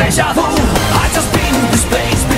I I just been this place